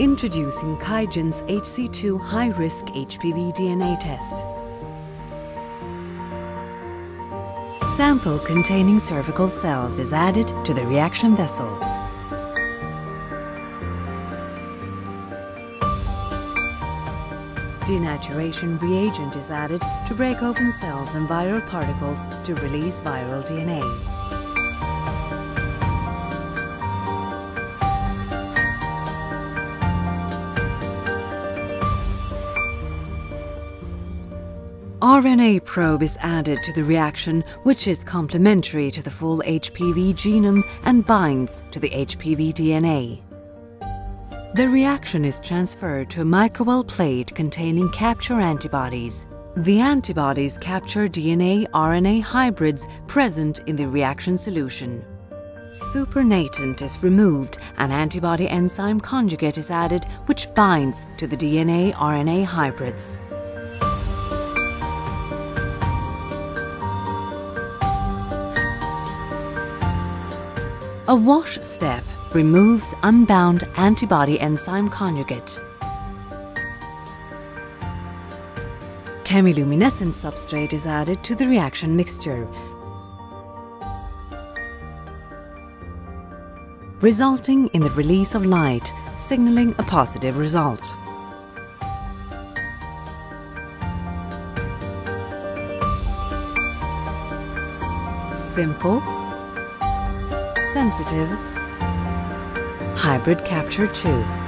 Introducing QIAGEN's HC2 high-risk HPV DNA test. Sample containing cervical cells is added to the reaction vessel. Denaturation reagent is added to break open cells and viral particles to release viral DNA. RNA probe is added to the reaction which is complementary to the full HPV genome and binds to the HPV DNA. The reaction is transferred to a microwell plate containing capture antibodies. The antibodies capture DNA RNA hybrids present in the reaction solution. Supernatant is removed and antibody enzyme conjugate is added which binds to the DNA RNA hybrids. A wash step removes unbound antibody enzyme conjugate. Chemiluminescent substrate is added to the reaction mixture, resulting in the release of light, signaling a positive result. Simple sensitive, hybrid capture 2.